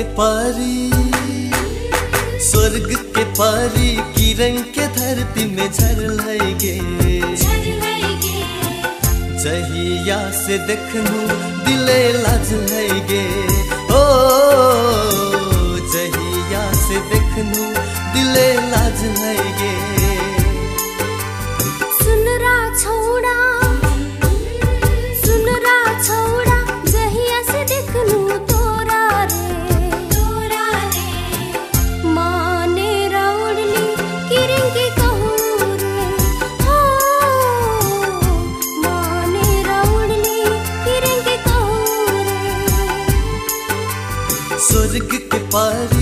के पारी स्वर्ग के पारी किरण के धरती में झरलाएगे जहिया से देखनू दिले लज लगे पारी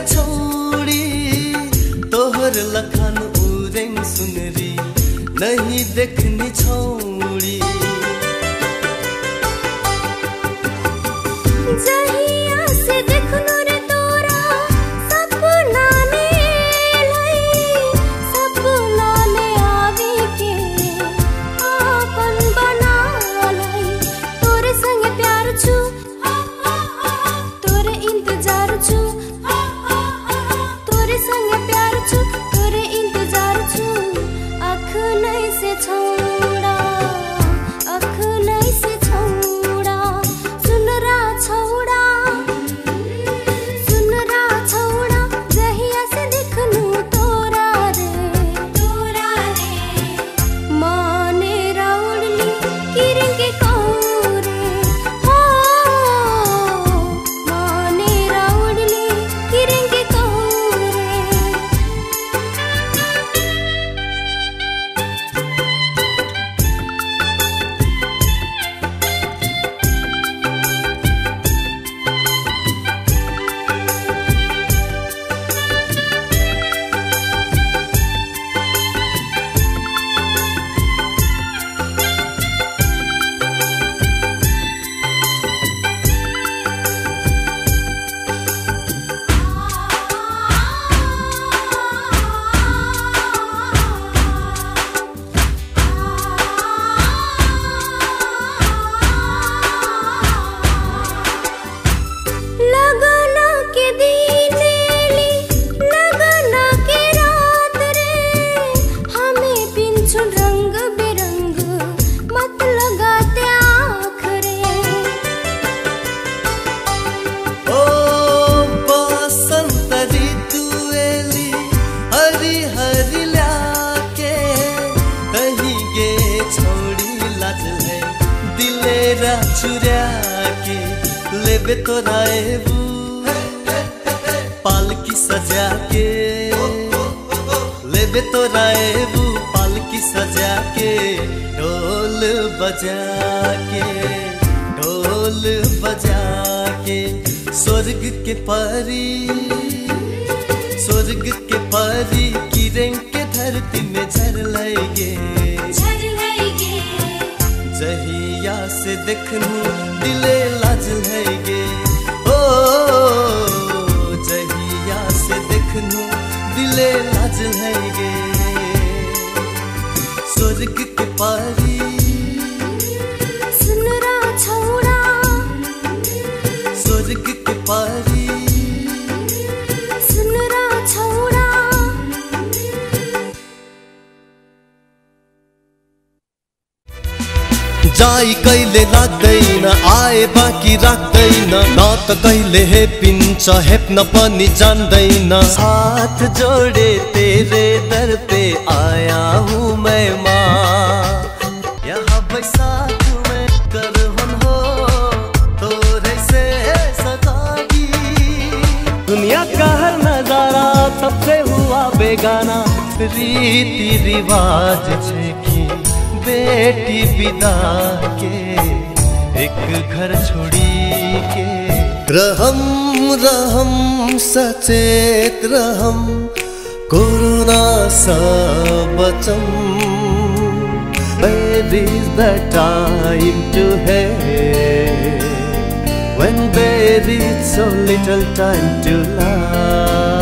छोड़ी तोहर लखन उरेंग सुनरी नहीं देखनी छोड़ी लेबे तो राएबू पालकी सजा के लेबे तो राएबू पालकी सजा के ढोल बजा के ढोल बजा के स्वर्ग के परी स्वर्ग के परी किरण के धरती में झर लगे जहिया से देखनू दिले लाज लगे स्वर्ग के पारी। सुन रहा छोड़ा। स्वर्ग के पारी। जाई कहिले लाग्दैन आए बाँकी राख्दैन। न त कहिले हेपिन्छ, हेप्न पनि जान्दैन। हाथ जोडे तेरे दर पे आया हूँ मैं माँ। यहाँ हो तोरे से दुनिया का हर नज़ारा सबसे हुआ बेगाना, रीति रिवाज छे बेटी विदा के एक घर छोड़ी के रहम रहम सचेत रहम कोरोना सा बचम Where is the time to hate when there is so little time to love?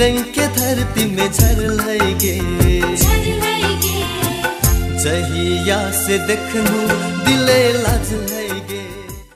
स्वर्ग के धरती में झर गे जहिया से देख दिले लाज है